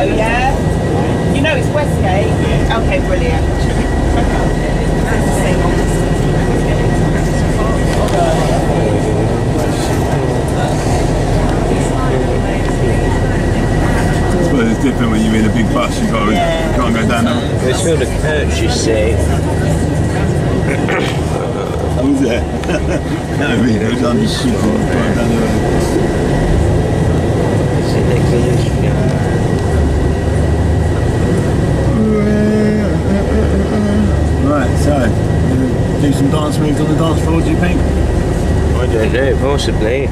you know it's Westgate? Okay, brilliant. It's the same one. I suppose it's different when you're in a big bus. You got Yeah. you can't go down them. It's filled a coach, you see. I was there. no, really, it was under street. Right down the road. Sit next to this guy. Right, so gonna do on the dance floor. Do you think? I don't know, possibly.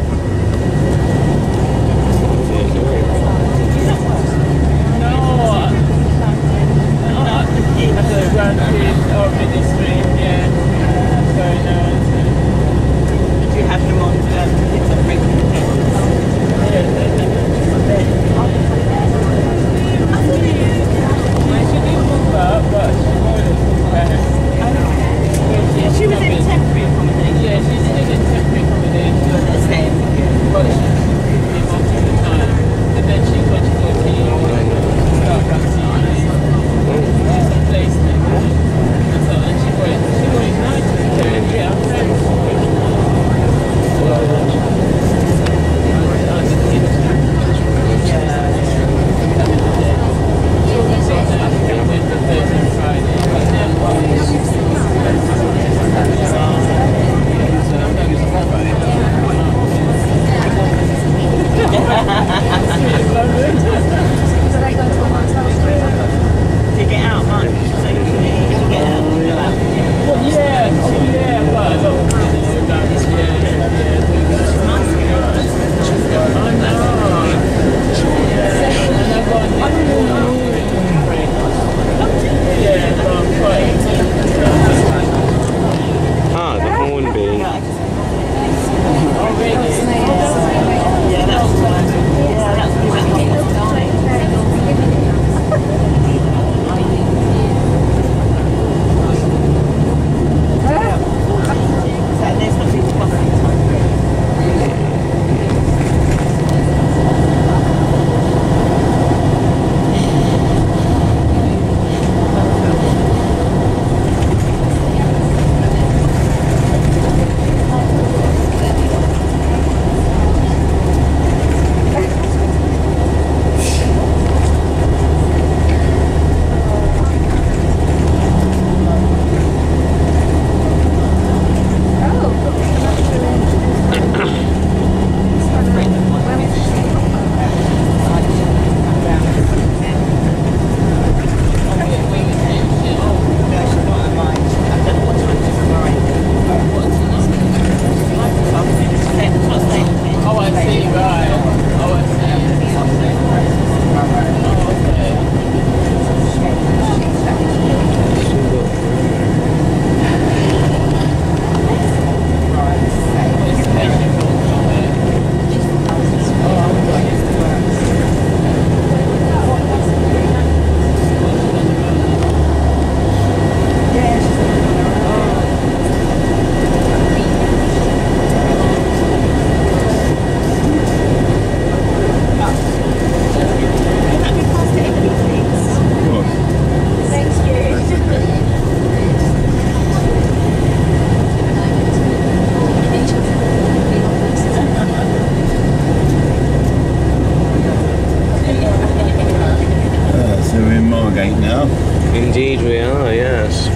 Indeed we are, yes.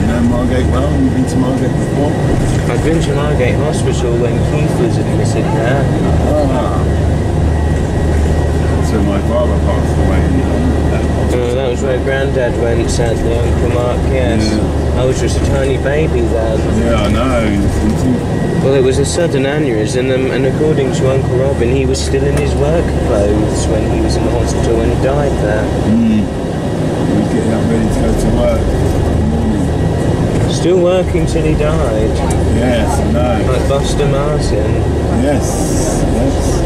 You know Margate well? You've been to Margate before? I've been to Margate Hospital when Keith was admitted there. Ah. So my father passed away was where Grandad went, sadly, Uncle Mark, yes. Yeah. I was just a tiny baby then. Yeah, I know. Well, it was a sudden aneurysm, and, um, and according to Uncle Robin, he was still in his work clothes when he was in the hospital and he died there. Hmm. He was getting up ready to go to work in the morning. Still working till he died, Yes, I know. like Buster Martin. Yes, yes.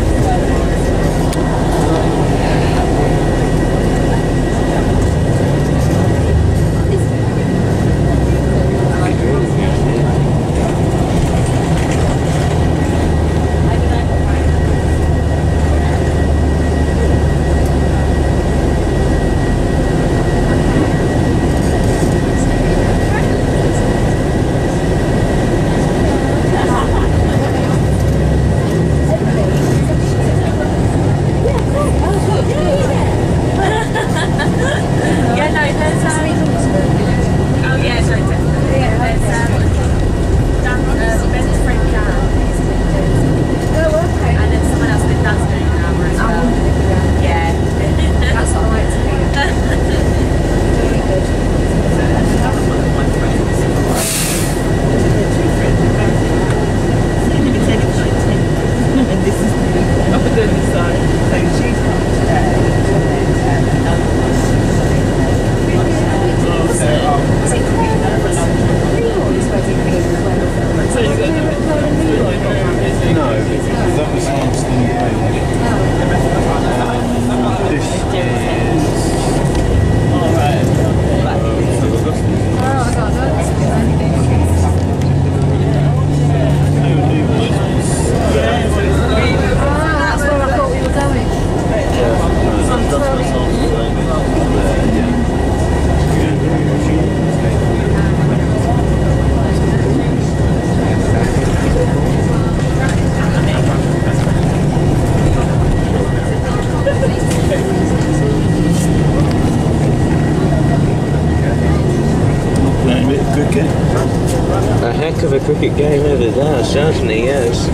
Cricket game ever there, certainly, yes.